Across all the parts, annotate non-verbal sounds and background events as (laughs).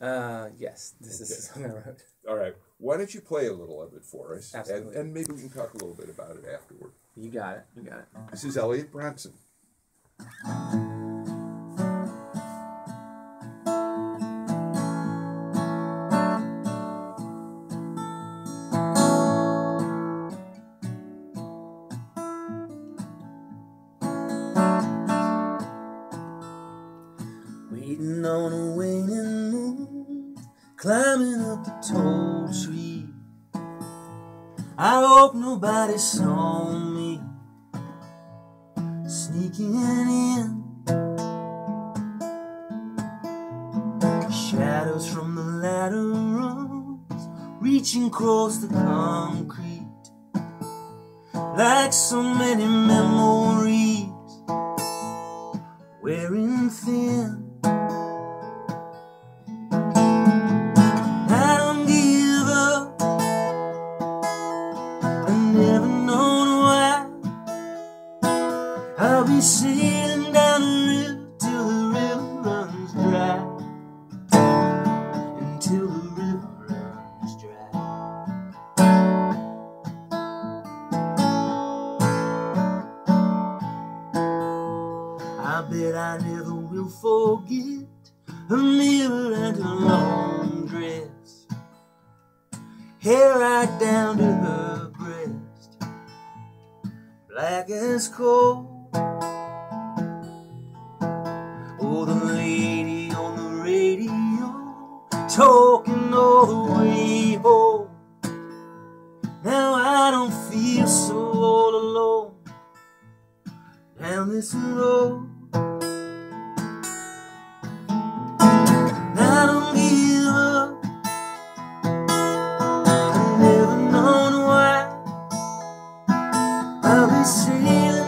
Uh, yes, this is Okay. (laughs) the song I wrote. All right. Why don't you play a little of it for us? And, Absolutely. and maybe we can talk a little bit about it afterward. You got it. You got it. This is Eliot Bronson. Waiting on a waning moon, climbing up the tall tree. I hope nobody saw me sneaking in. Shadows from the ladder rungs, reaching across the concrete, like so many memories wearing thin. I bet I never will forget a mirror and a long dress. Hair right down to her breast, black as coal. Oh, the lady on the radio, talking all the way home. Now I don't feel so all alone down this road.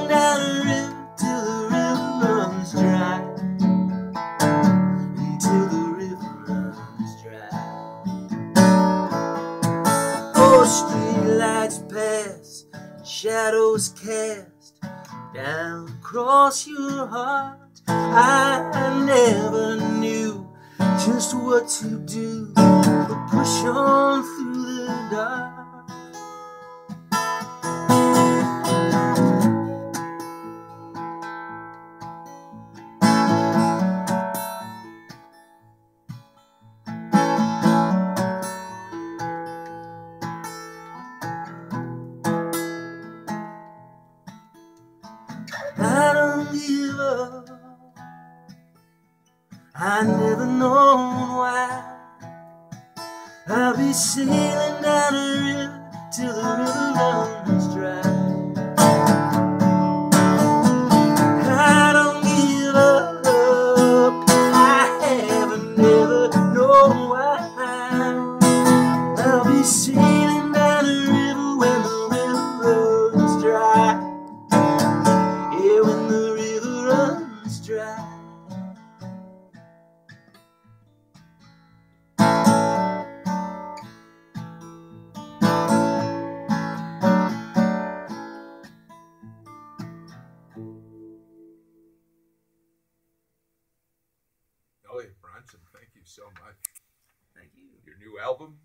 Down the river till the river runs dry. The river runs dry. Oh, pass, shadows cast down across your heart. I never knew just what to do, but push on through the dark. I don't give up. I never known why. I'll be sailing down the river till the river runs dry. Bronson, thank you so much. Thank you. Your new album,